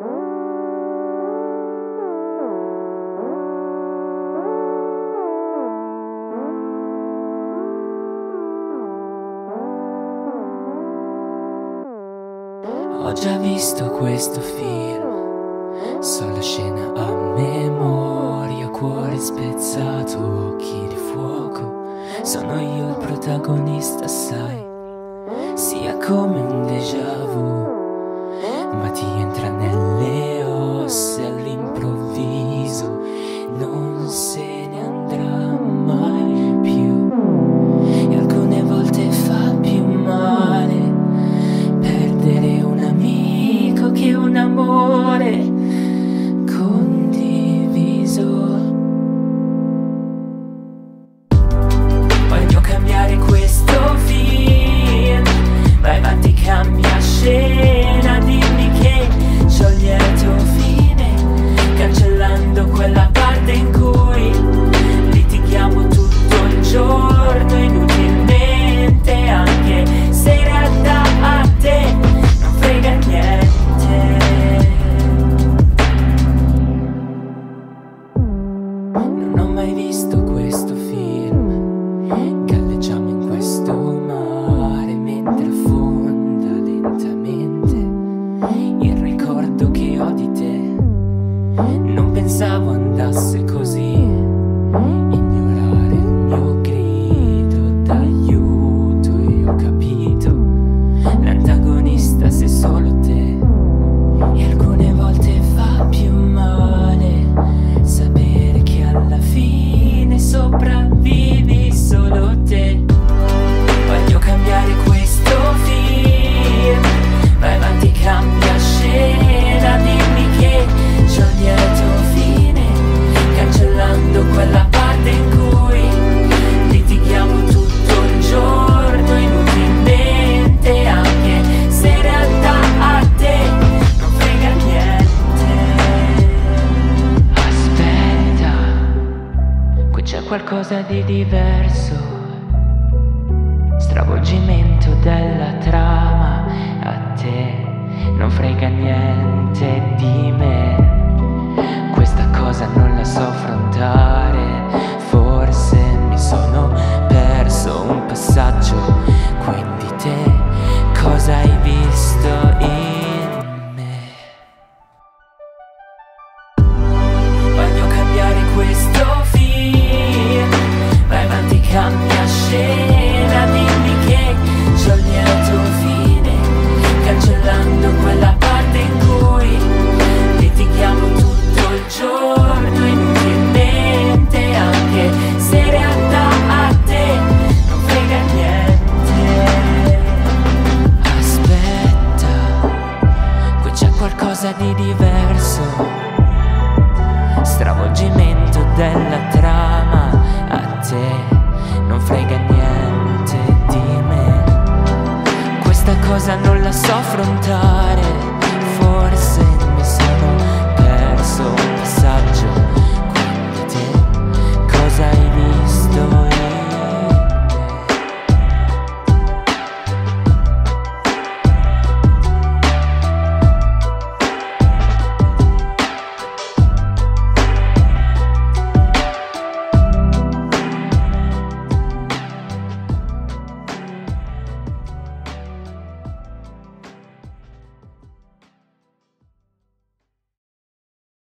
Ho già visto questo film, so la scena a memoria, cuore spezzato, occhi di fuoco, sono io il protagonista, sai, sia come un déjà vu, ma ti morning. pensaban las cosas. qualcosa di diverso. Stravolgimento della trama, a te non frega niente di me. scena dimmi che c'è un lieto fine cancellando quella parte in cui litighiamo tutto il giorno inutilmente anche se in realtà a te non frega niente. Aspetta qui c'è qualcosa di diverso cosa non la so affrontare.